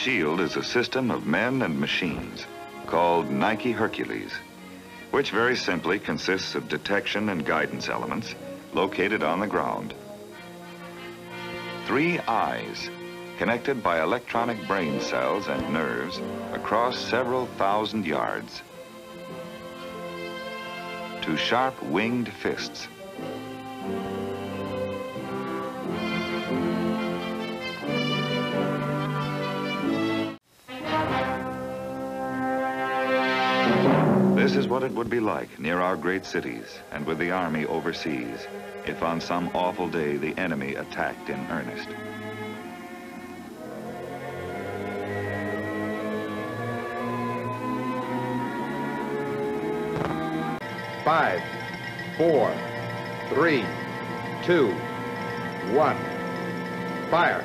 shield is a system of men and machines called Nike Hercules, which very simply consists of detection and guidance elements located on the ground. Three eyes, connected by electronic brain cells and nerves across several thousand yards. Two sharp winged fists what it would be like near our great cities and with the army overseas if on some awful day the enemy attacked in earnest. Five, four, three, two, one. Fire.